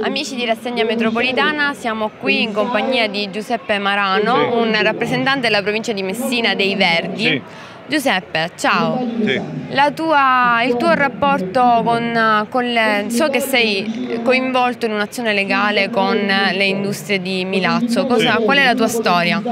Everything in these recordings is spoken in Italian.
Amici di Rassegna Metropolitana, siamo qui in compagnia di Giuseppe Marano, sì. un rappresentante della provincia di Messina dei Verdi. Sì. Giuseppe, ciao. Sì. Tua, il tuo rapporto con, con le, so che sei coinvolto in un'azione legale con le industrie di Milazzo. Cosa, sì. Qual è la tua storia?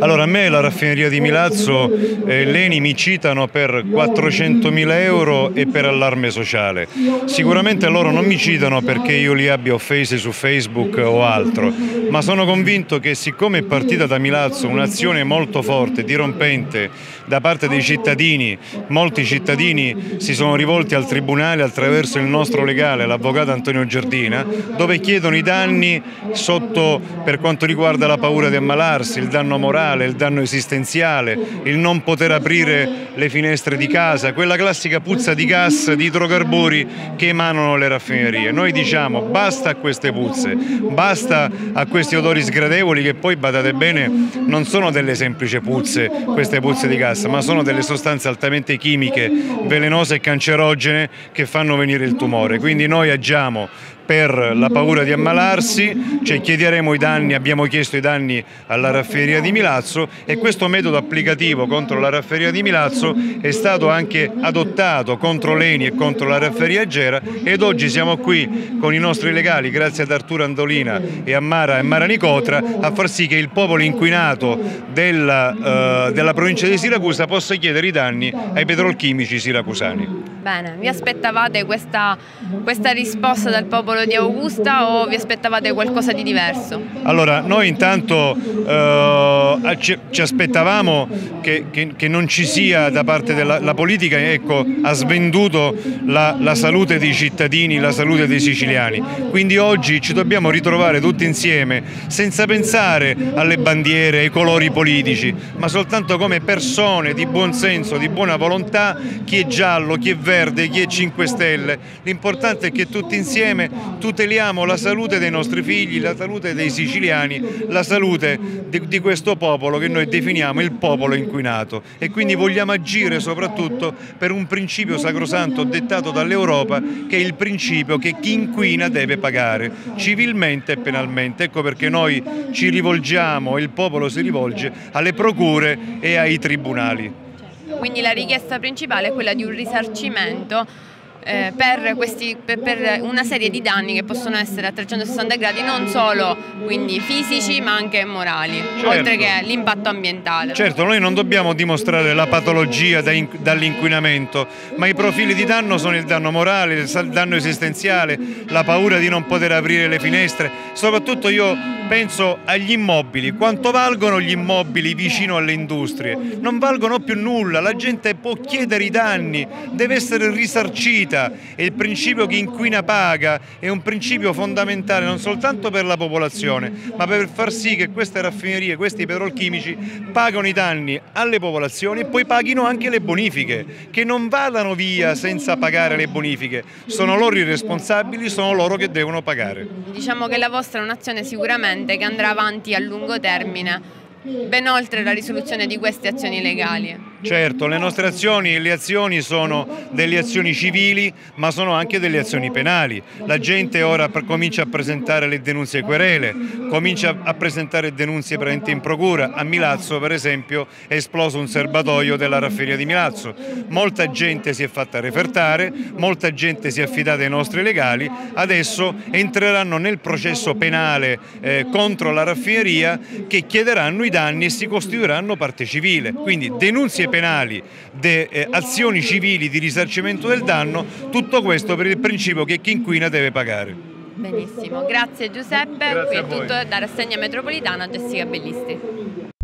Allora, a me la raffineria di Milazzo, eh, l'ENI mi citano per 400.000 euro e per allarme sociale. Sicuramente loro non mi citano perché io li abbia offesi su Facebook o altro, ma sono convinto che siccome è partita da Milazzo un'azione molto forte, dirompente, da parte dei cittadini, molti cittadini si sono rivolti al Tribunale attraverso il nostro legale, l'avvocato Antonio Giardina, dove chiedono i danni sotto, per quanto riguarda la paura di ammalarsi, il danno morale, il danno esistenziale, il non poter aprire le finestre di casa, quella classica puzza di gas, di idrocarburi che emanano le raffinerie. Noi diciamo basta a queste puzze, basta a questi odori sgradevoli che poi, badate bene, non sono delle semplici puzze, queste puzze di gas, ma sono delle sostanze altamente chimiche, velenose e cancerogene che fanno venire il tumore. Quindi noi agiamo per la paura di ammalarsi, cioè chiederemo i danni, abbiamo chiesto i danni alla raffineria di Milazzo e questo metodo applicativo contro la raffineria di Milazzo è stato anche adottato contro l'Eni e contro la raffineria Gera ed oggi siamo qui con i nostri legali, grazie ad Arturo Andolina e a Mara e Mara Nicotra, a far sì che il popolo inquinato della, uh, della provincia di Siracusa possa chiedere i danni ai petrolchimici siracusani. Bene, vi aspettavate questa, questa risposta dal popolo di Augusta o vi aspettavate qualcosa di diverso? Allora, noi intanto eh, ci, ci, aspettavamo che, che, che, non ci sia da parte della politica, ecco, ha svenduto la, la salute dei cittadini, la salute dei siciliani. Quindi oggi ci dobbiamo ritrovare tutti insieme, senza pensare alle bandiere, ai colori politici, ma soltanto come persone di buon senso, di buona volontà, chi è giallo, chi è verde, chi è 5 Stelle. L'importante è che tutti insieme tuteliamo la salute dei nostri figli, la salute dei siciliani, la salute di, di questo popolo che noi definiamo il popolo inquinato e quindi vogliamo agire soprattutto per un principio sacrosanto dettato dall'Europa che è il principio che chi inquina deve pagare civilmente e penalmente. Ecco perché noi ci rivolgiamo, il popolo si rivolge alle procure e ai tribunali. Quindi la richiesta principale è quella di un risarcimento eh, per, questi, per, per, una serie di danni che possono essere a 360 gradi non solo quindi fisici ma anche morali, certo. oltre che l'impatto ambientale. Certo, noi non dobbiamo dimostrare la patologia da dall'inquinamento, ma i profili di danno sono il danno morale, il danno esistenziale, la paura di non poter aprire le finestre, soprattutto io penso agli immobili, quanto valgono gli immobili vicino alle industrie? Non valgono più nulla, la gente può chiedere i danni, deve essere risarcita e il principio che inquina paga è un principio fondamentale non soltanto per la popolazione ma per far sì che queste raffinerie, questi petrolchimici pagano i danni alle popolazioni e poi paghino anche le bonifiche, che non vadano via senza pagare le bonifiche, sono loro i responsabili, sono loro che devono pagare. Diciamo che la vostra è un'azione sicuramente che andrà avanti a lungo termine ben oltre la risoluzione di queste azioni legali. Certo, le nostre azioni e le azioni sono delle azioni civili ma sono anche delle azioni penali. La gente ora comincia a presentare le denunce querele, comincia a presentare denunce presenti in procura. A Milazzo per esempio è esploso un serbatoio della raffineria di Milazzo. Molta gente si è fatta refertare, molta gente si è affidata ai nostri legali, adesso entreranno nel processo penale eh, contro la raffineria che chiederanno i danni e si costituiranno parte civile. Quindi denunce penali penali, de, eh, azioni civili di risarcimento del danno, tutto questo per il principio che chi inquina deve pagare. Benissimo, grazie Giuseppe, grazie qui è tutto da Rassegna Metropolitana, Jessica Bellisti.